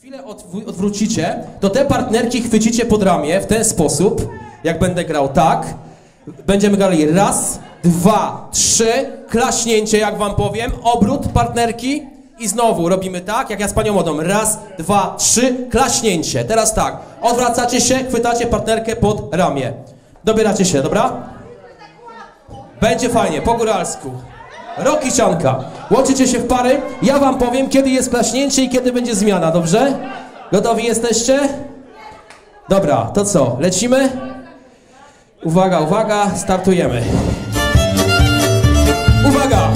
chwilę odw- odwrócicie, to te partnerki chwycicie pod ramię w ten sposób, jak będę grał tak. Będziemy grali raz, dwa, trzy, klaśnięcie, jak wam powiem, obrót partnerki i znowu robimy tak, jak ja z panią modą. Raz, dwa, trzy, klaśnięcie. Teraz tak, odwracacie się, chwytacie partnerkę pod ramię. Dobieracie się, dobra? Będzie fajnie, po góralsku. Rok i sianka. Łączycie się w pary. Ja wam powiem, kiedy jest klaśnięcie i kiedy będzie zmiana, dobrze? Gotowi jesteście? Dobra, to co? Lecimy? Uwaga, uwaga, startujemy. Uwaga!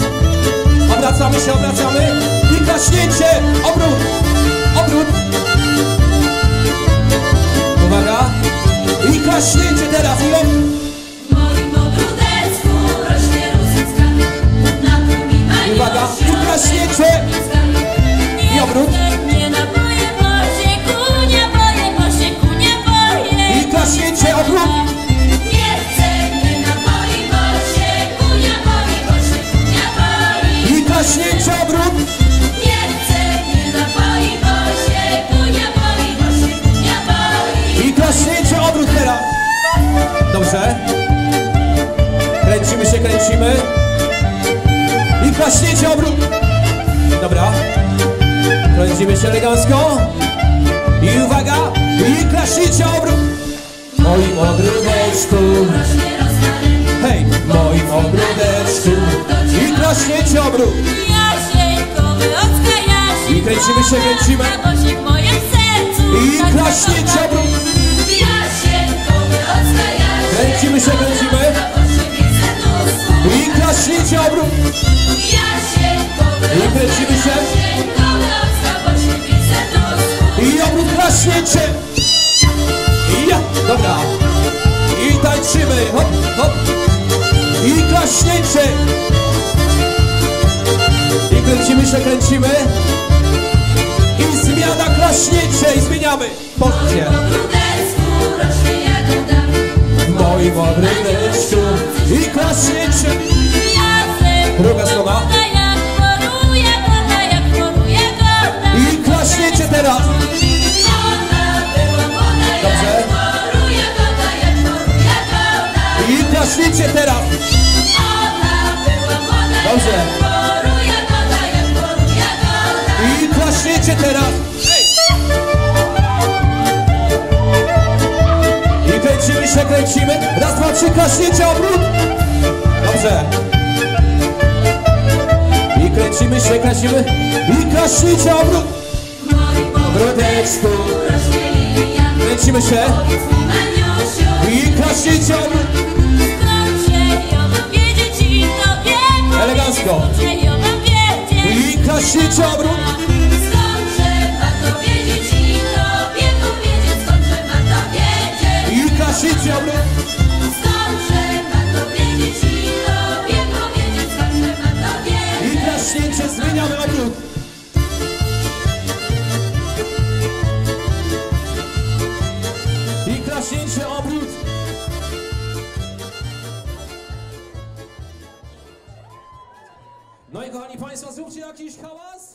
Obracamy się, obracamy i klaśnięcie! Obrót! Obrót! Uwaga! I klaśnięcie teraz się kunia boi, bo się kunia boi. I klaśnięcie, obrót! Nie chcę, nie naboi, bo się kunia boi, bo się kunia boi. I klaśnięcie, obrót teraz! Dobrze. Kręcimy się, kręcimy. Klaśnięcie, obrót! Dobra. Kręcimy się elegancko. I uwaga! I klaśnięcie, obrót! W moim ogródeczku. Hej! W moim ogródeczku. I klaśnięcie, obrót! I kręcimy się, kręcimy. I klaśnięcie, obrót! Kręcimy się, kręcimy. I ja! Dobra! I tańczymy! Hop, hop! I klaśnięcie! I kręcimy się, kręcimy! I zmiana klaśnięcie! I zmieniamy! Jagoda, W moim klaśnięcie teraz! Dobrze. I klaśnięcie teraz! I kręcimy się, kręcimy. Raz, dwa, trzy, klaśnięcie, obrót! Dobrze. I kręcimy się, kręcimy. I klaśnięcie, obrót! Lilia, Kręcimy się. I klaśnięcie, obrót! I obrót! Ma to wiedzieć i to wiem powiedzieć, skąd się ma to wiedzieć. I obrót! Się ma to wiedzieć i to wiem powiedzieć, ma to I wiedzieć. klaśnięcie, zmieniamy obrót! No i kochani Państwo, zróbcie jakiś hałas!